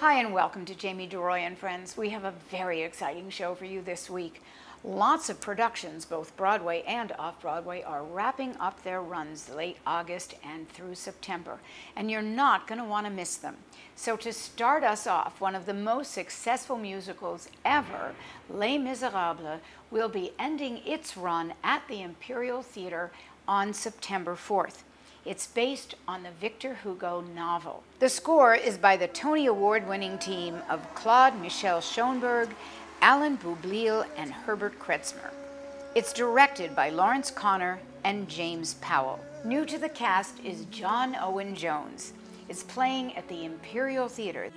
Hi, and welcome to Jamie deRoy and Friends. We have a very exciting show for you this week. Lots of productions, both Broadway and off Broadway, are wrapping up their runs late August and through September, and you're not going to want to miss them. So, to start us off, one of the most successful musicals ever, Les Miserables, will be ending its run at the Imperial Theater on September 4th. It's based on the Victor Hugo novel. The score is by the Tony Award winning team of Claude Michel Schönberg, Alain Boublil, and Herbert Kretzmer. It's directed by Laurence Connor and James Powell. New to the cast is John Owen Jones. It's playing at the Imperial Theater.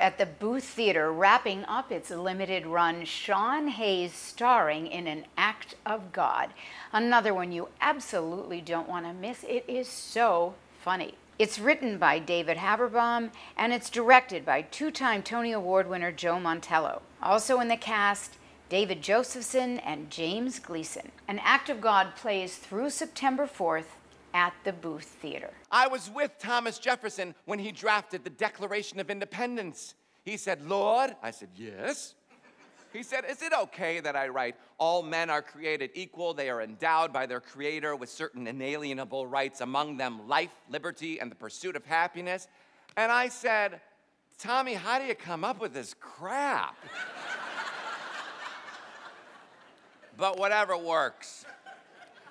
At the Booth Theater, wrapping up its limited run, Sean Hayes starring in An Act of God. Another one you absolutely don't want to miss. It is so funny. It's written by David Javerbaum and it's directed by two time Tony Award winner Joe Mantello. Also in the cast, David Josefsberg and James Gleason. An Act of God plays through September 4th at the Booth Theater. I was with Thomas Jefferson when he drafted the Declaration of Independence. He said, Lord, I said, yes. He said, Is it okay that I write, all men are created equal? They are endowed by their Creator with certain inalienable rights, among them life, liberty, and the pursuit of happiness? And I said, Tommy, how do you come up with this crap? but whatever works.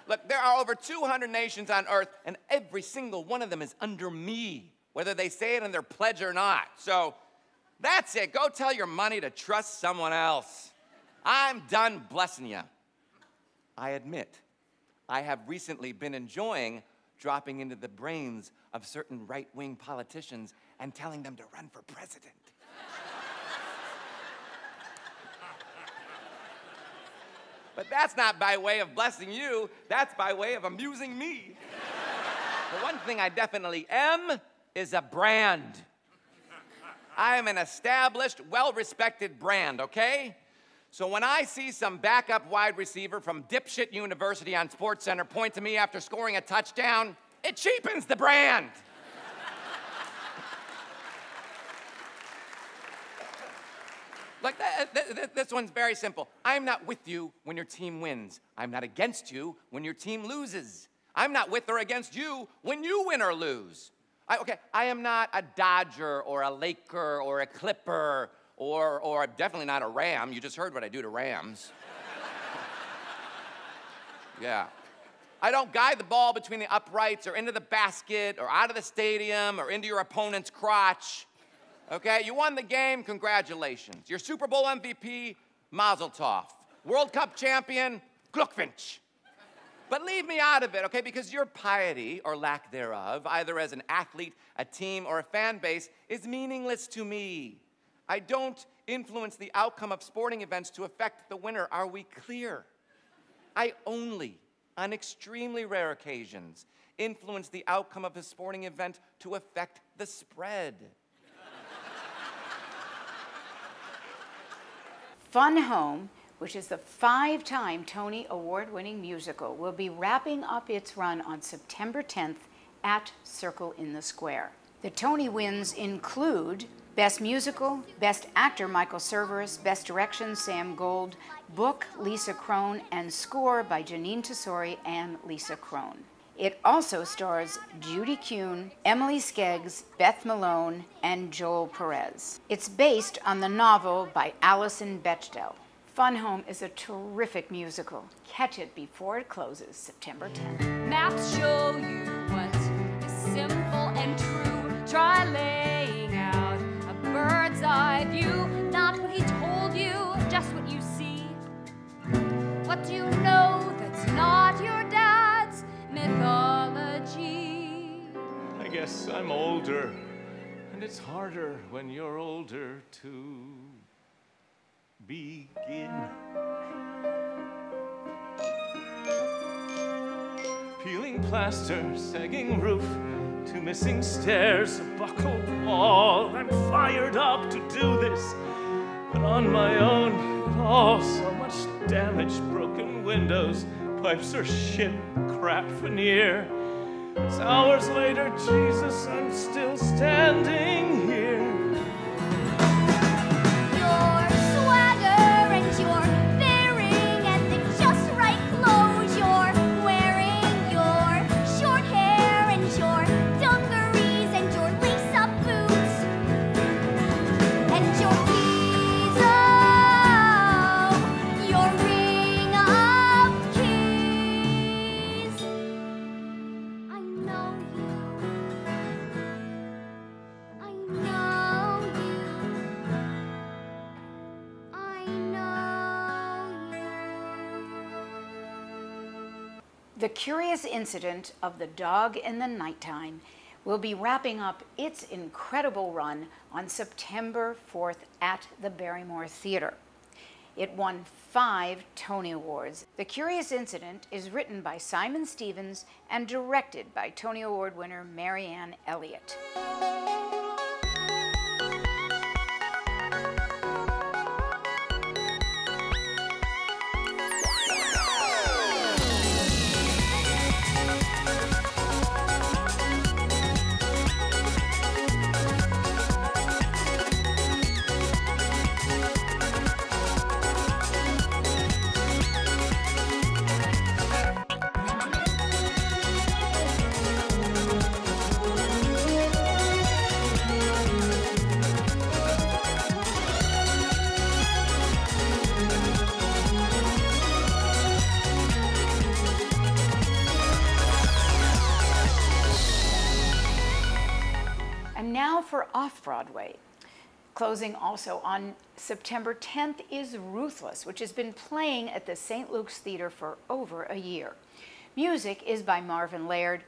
Look, there are over 200 nations on earth, and every single one of them is under me, whether they say it in their pledge or not. So that's it. Go tell your money to trust someone else. I'm done blessing you. I admit, I have recently been enjoying dropping into the brains of certain right wing politicians and telling them to run for president. But that's not by way of blessing you, that's by way of amusing me. the one thing I definitely am is a brand. I am an established, well respected brand, okay? So when I see some backup wide receiver from dipshit university on SportsCenter point to me after scoring a touchdown, it cheapens the brand. Like, that, that, this one's very simple. I'm not with you when your team wins. I'm not against you when your team loses. I'm not with or against you when you win or lose. I, okay, I am not a Dodger or a Laker or a Clipper or, or I'm definitely not a Ram. You just heard what I do to Rams. yeah. I don't guide the ball between the uprights or into the basket or out of the stadium or into your opponent's crotch. Okay, you won the game, congratulations. Your Super Bowl MVP, Mazel Tov. World Cup champion, Glückwunsch. But leave me out of it, okay? Because your piety, or lack thereof, either as an athlete, a team, or a fan base, is meaningless to me. I don't influence the outcome of sporting events to affect the winner. Are we clear? I only, on extremely rare occasions, influence the outcome of a sporting event to affect the spread. Fun Home, which is the five time Tony Award winning musical, will be wrapping up its run on September 10th at Circle in the Square. The Tony wins include Best Musical, Best Actor Michael Cerveris, Best Direction Sam Gold, Book Lisa Kron, and Score by Jeanine Tesori and Lisa Kron. It also stars Judy Kuhn, Emily Skeggs, Beth Malone, and Joel Perez. It's based on the novel by Alison Bechdel. Fun Home is a terrific musical. Catch it before it closes September 10th. Maps show you what is simple and true. Try laying out a bird's eye view. Not what he told you, just what you see. What do you know Guess I'm older, and it's harder when you're older to begin. Peeling plaster, sagging roof, two missing stairs, a buckled wall. I'm fired up to do this, but on my own, all so much damage, broken windows, pipes are shit, crap veneer. It's hours later, Jesus, I'm still standing here. The Curious Incident of the Dog in the Nighttime will be wrapping up its incredible run on September 4th at the Barrymore Theater. It won five Tony Awards. The Curious Incident is written by Simon Stephens and directed by Tony Award winner Marianne Elliott. Off Broadway. Closing also on September 10th is Ruthless, which has been playing at the St. Luke's Theater for over a year. Music is by Marvin Laird,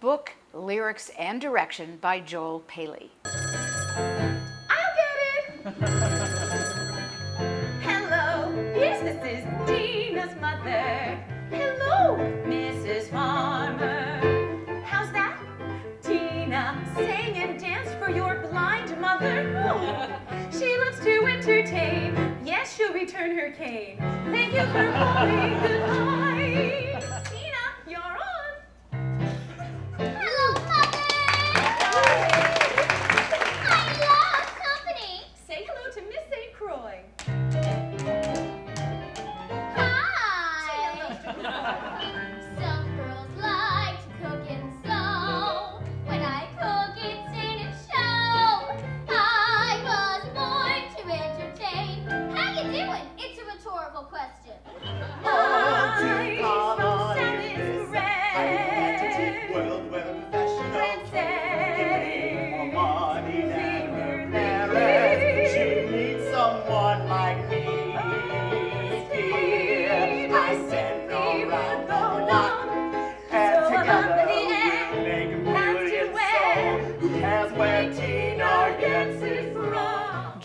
book, lyrics, and direction by Joel Paley. I'll get it. entertain. Yes, she'll return her cane. Thank you for calling.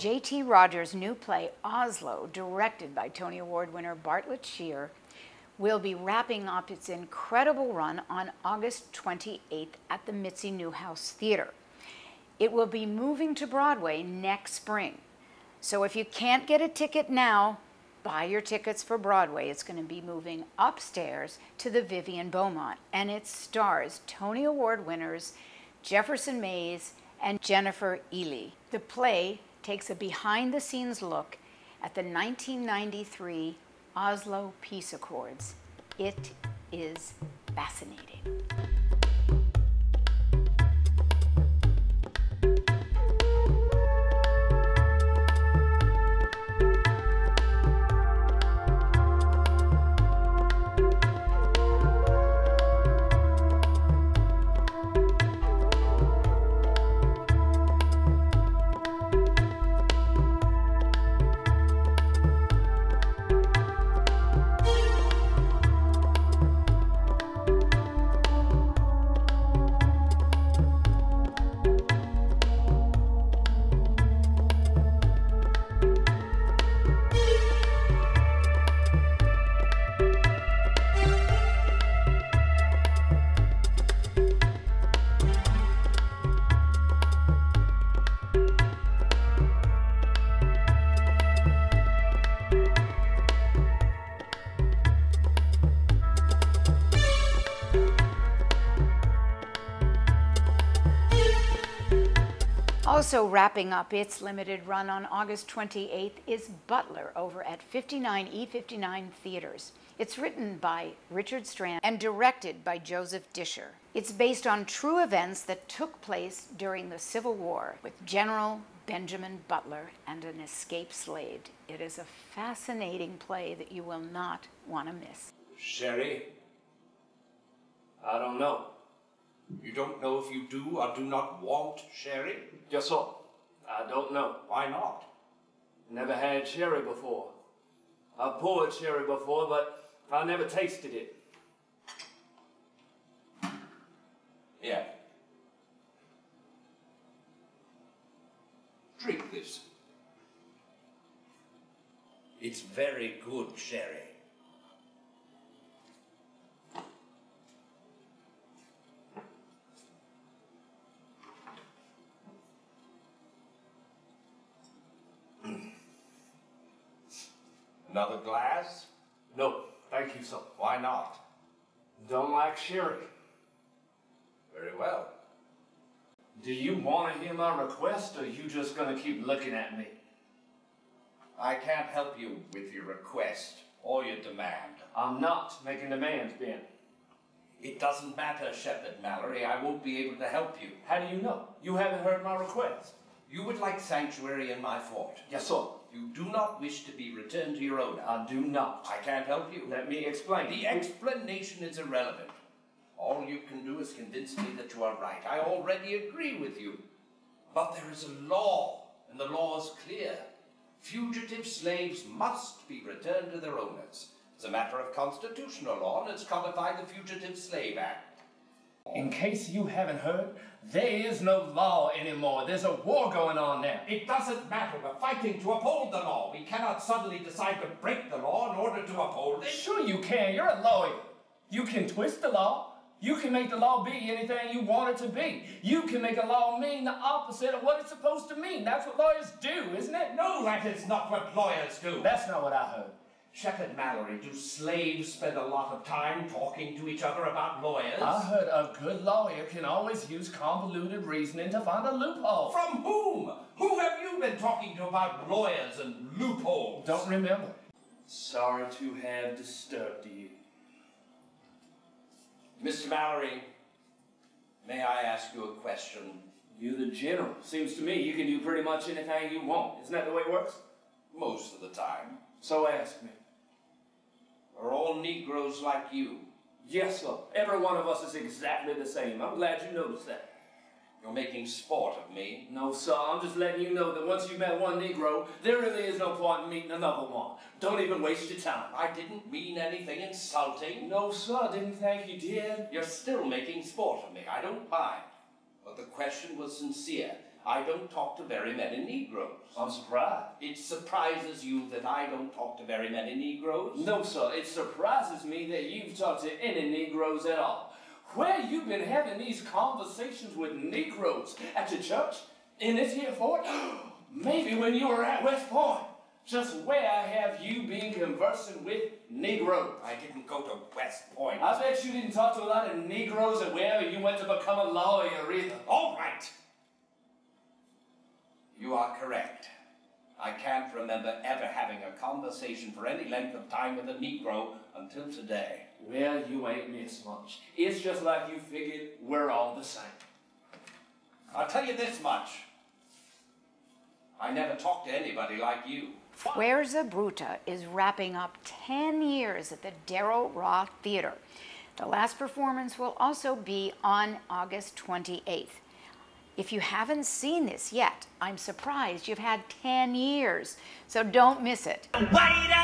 J.T. Rogers' new play, Oslo, directed by Tony Award winner Bartlett Sher, will be wrapping up its incredible run on August 28th at the Mitzi Newhouse Theater. It will be moving to Broadway next spring. So if you can't get a ticket now, buy your tickets for Broadway. It's going to be moving upstairs to the Vivian Beaumont, and it stars Tony Award winners Jefferson Mays and Jennifer Ehle. The play takes a behind the scenes look at the 1993 Oslo Peace Accords. It is fascinating. Also wrapping up its limited run on August 28th is Butler over at 59E59 Theaters. It's written by Richard Strand and directed by Joseph Discher. It's based on true events that took place during the Civil War with General Benjamin Butler and an escaped slave. It is a fascinating play that you will not want to miss. Sherry? I don't know. You don't know if you do or do not want sherry? Yes, sir. I don't know. Why not? Never had sherry before. I've poured sherry before, but I never tasted it. Yeah. Drink this. It's very good sherry. Another glass? No, thank you, sir. Why not? Don't like sherry. Very well. Do you want to hear my request, or you just gonna keep looking at me? I can't help you with your request or your demand. I'm not making demands, Ben. It doesn't matter, Shepard Mallory. I won't be able to help you. How do you know? You haven't heard my request. You would like sanctuary in my fort. Yes, sir. You do not wish to be returned to your owner. I do not. I can't help you. Let me explain. The explanation is irrelevant. All you can do is convince me that you are right. I already agree with you. But there is a law, and the law is clear. Fugitive slaves must be returned to their owners. It's a matter of constitutional law, and it's codified the Fugitive Slave Act. In case you haven't heard, there is no law anymore. There's a war going on now. It doesn't matter. We're fighting to uphold the law. We cannot suddenly decide to break the law in order to uphold it. Sure you can. You're a lawyer. You can twist the law. You can make the law be anything you want it to be. You can make a law mean the opposite of what it's supposed to mean. That's what lawyers do, isn't it? No, that is not what lawyers do. That's not what I heard. Shepard Mallory, do slaves spend a lot of time talking to each other about lawyers? I heard a good lawyer can always use convoluted reasoning to find a loophole. From whom? Who have you been talking to about lawyers and loopholes? Don't remember. Sorry to have disturbed you. Mr. Mallory, may I ask you a question? You're the general. Seems to me you can do pretty much anything you want. Isn't that the way it works? Most of the time. So ask me. Are all Negroes like you? Yes, sir. Every one of us is exactly the same. I'm glad you noticed that. You're making sport of me. No, sir. I'm just letting you know that once you've met one Negro, there really is no point in meeting another one. Don't even waste your time. I didn't mean anything insulting. No, sir. I didn't think you did. You're still making sport of me. I don't mind. But the question was sincere. I don't talk to very many Negroes. I'm surprised. It surprises you that I don't talk to very many Negroes? No, sir. It surprises me that you've talked to any Negroes at all. Where you been having these conversations with Negroes? At your church? In this here fort? Maybe when you were at West Point. Just where have you been conversing with Negroes? I didn't go to West Point. I bet you didn't talk to a lot of Negroes at wherever you went to become a lawyer either. All right. Are correct. I can't remember ever having a conversation for any length of time with a Negro until today. Well, you ain't missed much. It's just like you figured we're all the same. I'll tell you this much. I never talked to anybody like you. Fuerza Bruta is wrapping up 10 years at the Daryl Roth Theater. The last performance will also be on August 28th. If you haven't seen this yet, I'm surprised you've had 10 years, so don't miss it. Guaira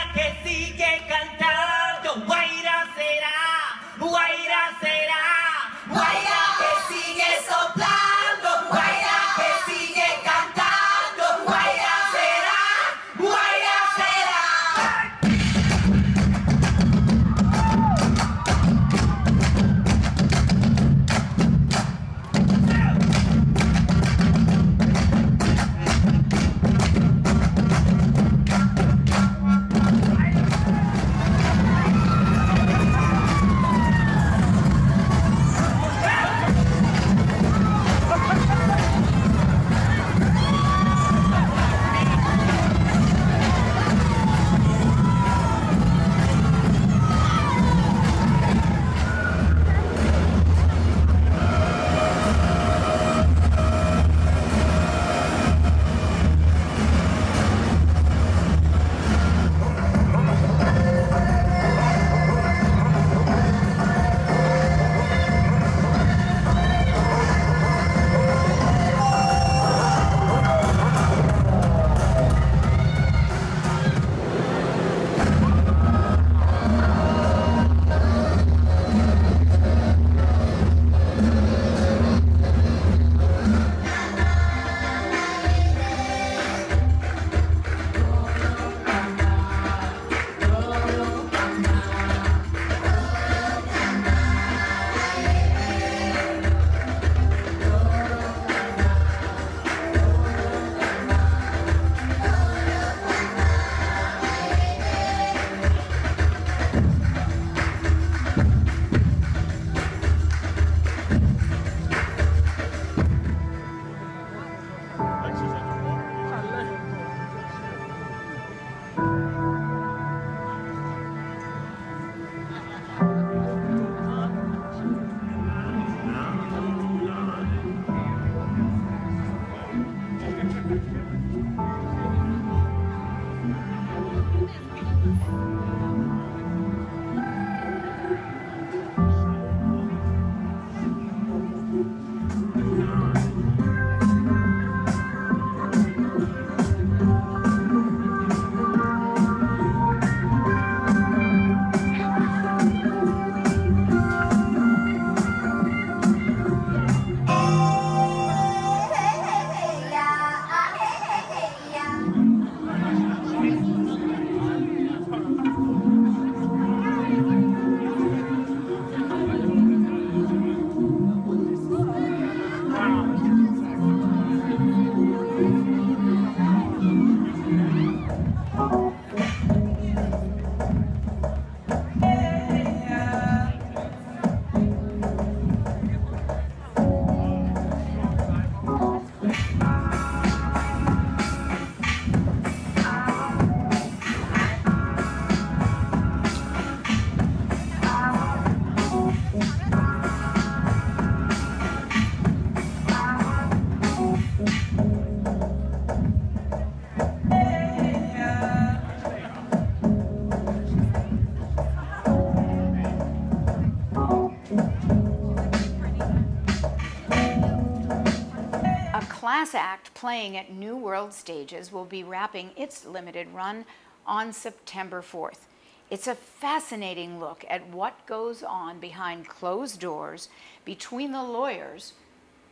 A class act playing at New World Stages will be wrapping its limited run on September 4th. It's a fascinating look at what goes on behind closed doors between the lawyers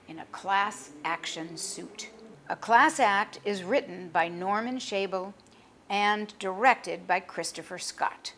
in a class action suit. A class act is written by Norman Shabel and directed by Christopher Scott.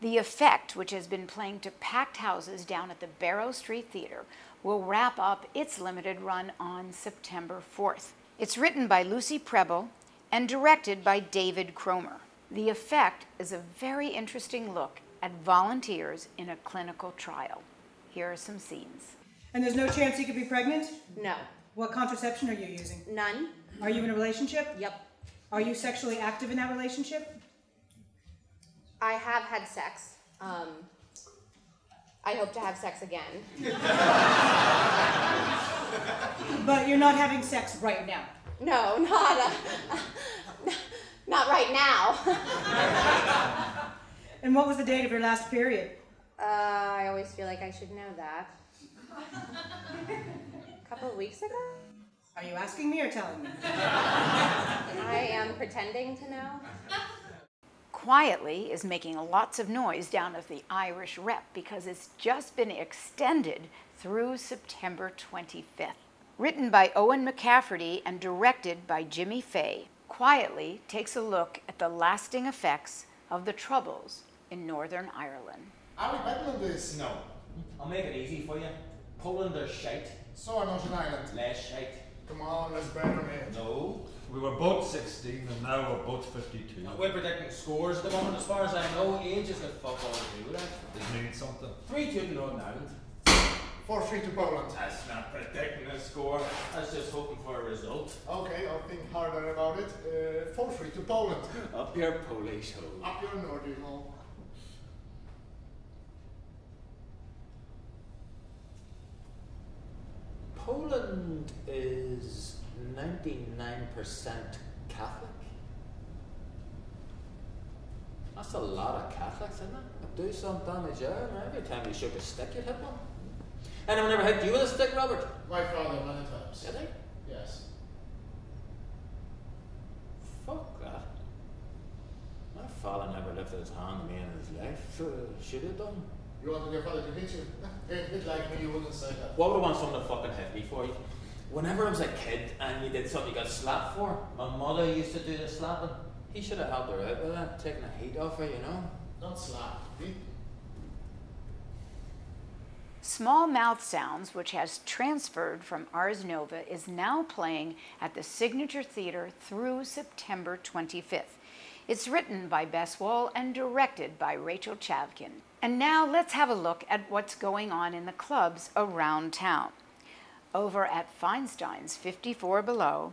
The Effect, which has been playing to packed houses down at the Barrow Street Theater, will wrap up its limited run on September 4th. It's written by Lucy Prebble and directed by David Cromer. The Effect is a very interesting look at volunteers in a clinical trial. Here are some scenes. And there's no chance you could be pregnant? No, What contraception are you using? none. Are you in a relationship? Yep. Are you sexually active in that relationship? I have had sex. Um, I hope to have sex again. But you're not having sex right now. No, not uh, not right now. And what was the date of your last period? Uh, I always feel like I should know that. A couple of weeks ago? Are you asking me or telling me? I am pretending to know. Quietly is making lots of noise down at the Irish Rep because it's just been extended through September 25th. Written by Owen McCafferty and directed by Jimmy Fay, Quietly takes a look at the lasting effects of the Troubles in Northern Ireland. Are we betting on this? No. I'll make it easy for you. Poland are shite. So are Northern Ireland. Less shite. Come on, let's bet on it. No. We were both 16 and now we're both 52. We're predicting scores at the moment, as far as I know. Age is got fuck all to do with that. It means something. 3 2 to Northern Ireland. 4 3 to Poland. That's not predicting a score. That's just hoping for a result. Okay, I'll think harder about it. Uh, 4 3 to Poland. Up your Polish hole. Up your Nordic hole. Poland is 99% Catholic. That's a lot of Catholics, isn't it? Do some damage there, and every time you shook a stick, you'd hit one. Anyone ever hit you with a stick, Robert? My father, many times. Did they? Yes. Fuck that. My father never lifted his hand on me in his life. Uh, should have done. You wanted your father to hit you? A bit like me, you wouldn't say that. What would I want someone to fucking hit me for? Whenever I was a kid and you did something you got slapped for, my mother used to do the slapping. He should have helped her out with that, taking the heat off her, you know? Not slap. Beat. Small Mouth Sounds, which has transferred from Ars Nova, is now playing at the Signature Theater through September 25th. It's written by Bess Wohl and directed by Rachel Chavkin. And now let's have a look at what's going on in the clubs around town. Over at Feinstein's 54 Below,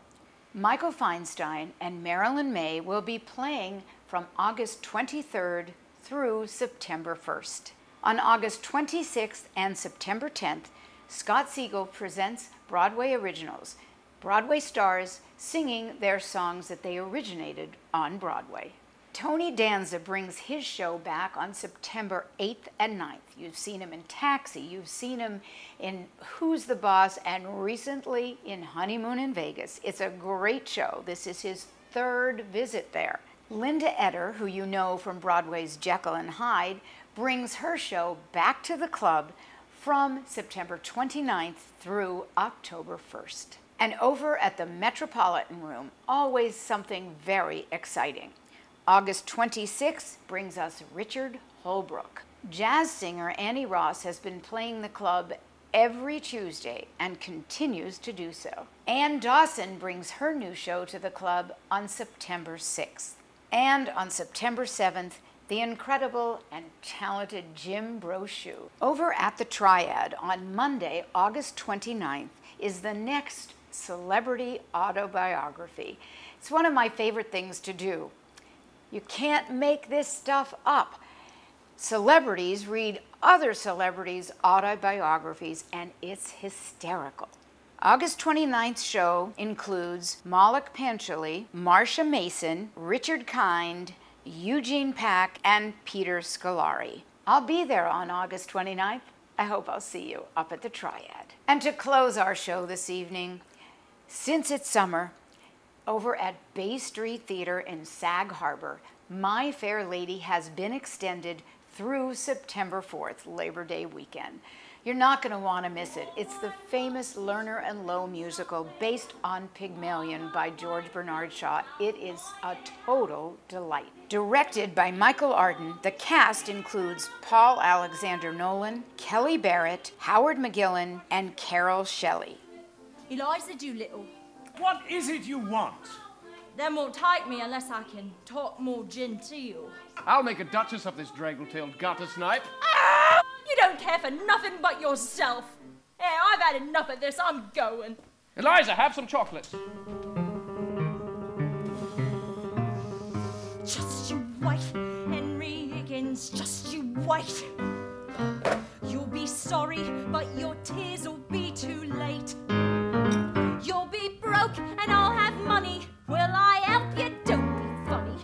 Michael Feinstein and Marilyn Maye will be playing from August 23rd through September 1st. On August 26th and September 10th, Scott Siegel presents Broadway Originals, Broadway stars singing their songs that they originated on Broadway. Tony Danza brings his show back on September 8th and 9th. You've seen him in Taxi, you've seen him in Who's the Boss, and recently in Honeymoon in Vegas. It's a great show. This is his third visit there. Linda Eder, who you know from Broadway's Jekyll and Hyde, brings her show back to the club from September 29th through October 1st. And over at the Metropolitan Room, always something very exciting. August 26th brings us Richard Holbrook. Jazz singer Annie Ross has been playing the club every Tuesday and continues to do so. Ann Dawson brings her new show to the club on September 6th. And on September 7th, the incredible and talented Jim Brochu. Over at the Triad on Monday, August 29th, is the next celebrity autobiography. It's one of my favorite things to do. You can't make this stuff up. Celebrities read other celebrities' autobiographies, and it's hysterical. August 29th show includes Moloch Panchali, Marsha Mason, Richard Kind, Eugene Pack, and Peter Scolari. I'll be there on August 29th. I hope I'll see you up at the Triad. And to close our show this evening, since it's summer, over at Bay Street Theater in Sag Harbor, My Fair Lady has been extended through September 4th, Labor Day weekend. You're not going to want to miss it. It's the famous Lerner and Loewe musical based on Pygmalion by George Bernard Shaw. It is a total delight. Directed by Michael Arden, the cast includes Paul Alexander Nolan, Kelli Barrett, Howard McGillin, and Carole Shelley. Eliza Doolittle. What is it you want? Them won't take me unless I can talk more genteel. I'll make a duchess of this draggle-tailed gutter snipe. Oh, you don't care for nothing but yourself. Yeah, I've had enough of this. I'm going. Eliza, have some chocolates. Just you wait, Henry Higgins. Just you wait. You'll be sorry, but your tears will be too late. You'll be broke, and I'll have money. Will I help you? Don't be funny.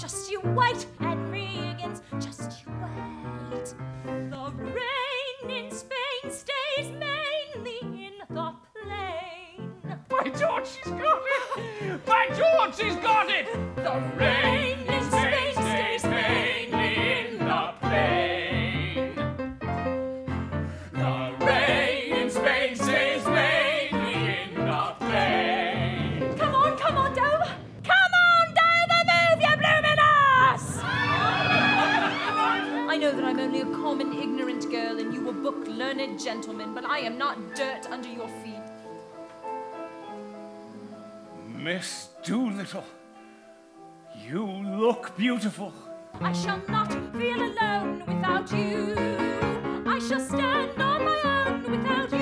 Just you wait, Henry Higgins, just you wait. The rain in Spain stays mainly in the plain. By George, she's got it! By George, she's got it! The rain learned gentleman, but I am not dirt under your feet. Miss Doolittle, you look beautiful. I shall not feel alone without you. I shall stand on my own without you.